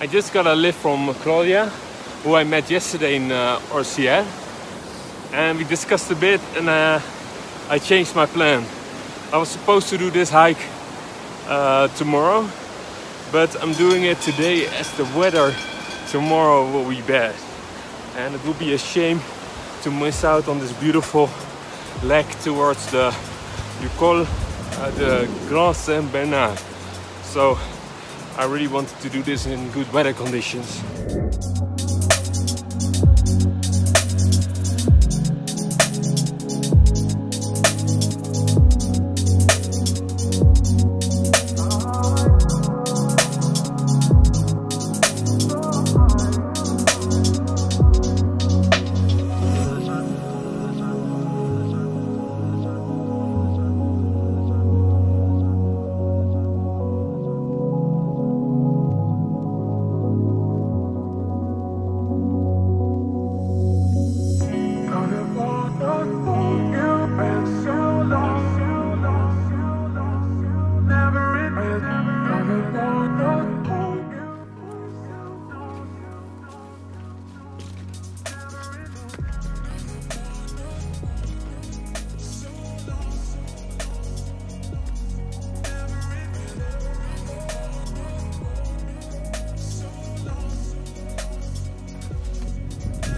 I just got a lift from Claudia, who I met yesterday in uh, Orsières, and we discussed a bit, and uh, I changed my plan. I was supposed to do this hike uh, tomorrow, but I'm doing it today as the weather tomorrow will be bad, and it will be a shame to miss out on this beautiful lake towards the you call uh, the Grand Saint Bernard. So I really wanted to do this in good weather conditions.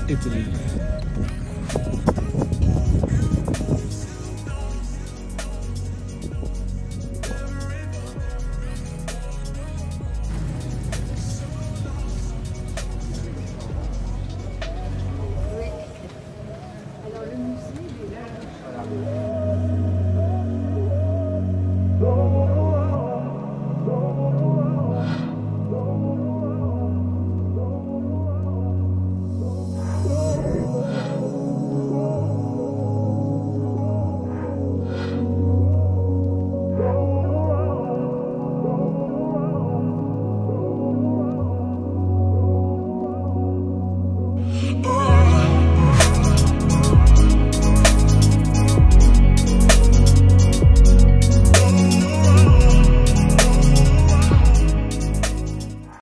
Italy.